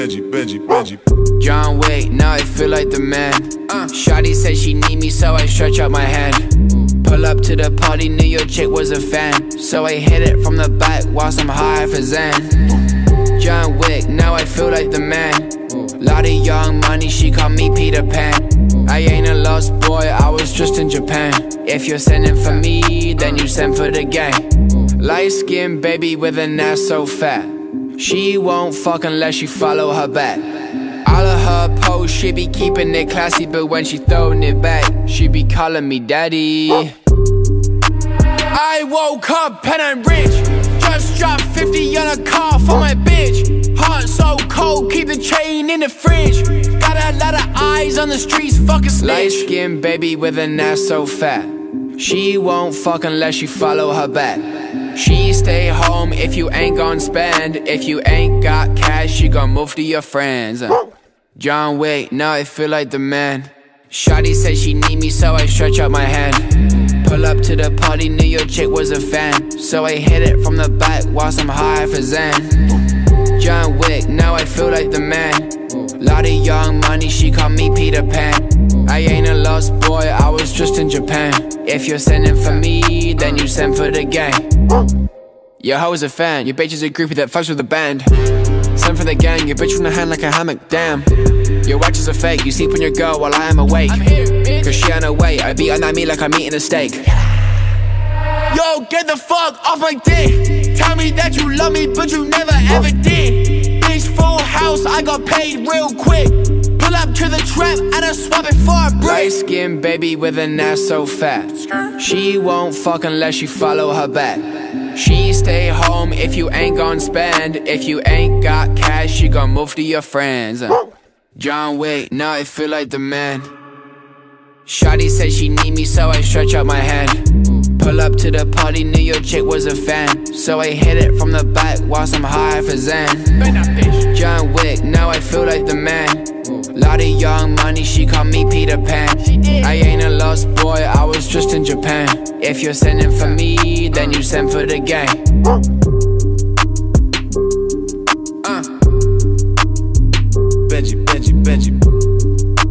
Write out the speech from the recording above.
Benji, Benji. John Wick, now I feel like the man. Uh. Shotty said she need me, so I stretch out my hand. Pull up to the party, knew your chick was a fan. So I hit it from the back whilst I'm high for Zen. John Wick, now I feel like the man. Lot of young money, she call me Peter Pan. I ain't a lost boy, I was just in Japan. If you're sending for me, then you send for the gang. Light skinned baby with an ass so fat. She won't fuck unless you follow her back. All of her posts, she be keeping it classy, but when she throwing it back, she be calling me daddy. I woke up and I'm rich. Just dropped 50 on a car for my bitch. Heart so cold, keep the chain in the fridge. Got a lot of eyes on the streets, fucking snitch. Light skinned baby with an ass so fat. She won't fuck unless you follow her back. She stay home if you ain't gon' spend. If you ain't got cash, she gon' move to your friends. Uh, John Wick, now I feel like the man. Shotty said she need me, so I stretch out my hand. Pull up to the party, knew your chick was a fan. So I hit it from the back whilst I'm high for Zen. John Wick, now I feel like the man. Lot of young money, she call me Peter Pan. I ain't a lost boy, I was just in Japan. If you're sending for me, then you send for the gang. Your hoe is a fan, your bitch is a groupie that fucks with the band. Send for the gang, your bitch from the hand like a hammock, damn. Your watch is a fake, you sleep on your girl while I am awake. Cause she on her way, I beat on that me like I'm eating a steak. Yo, get the fuck off my dick. Tell me that you love me, but you never ever did. Bitch, full house, I got paid real quick Pull up to the trap and I swap it for a brick. Light skinned baby with an ass so fat. She won't fuck unless you follow her back. She stay home if you ain't gon' spend. If you ain't got cash, she gon' move to your friends. Uh, John Wick, now I feel like the man Shotty said she need me, so I stretch out my hand. Pull up to the party, knew your chick was a fan. So I hit it from the back whilst I'm high for Zen. John Wick, now I feel like the man Lot of young money, she called me Peter Pan. I ain't a lost boy, I was just in Japan. If you're sending for me, then you send for the gang. Uh. Benji, Benji, Benji.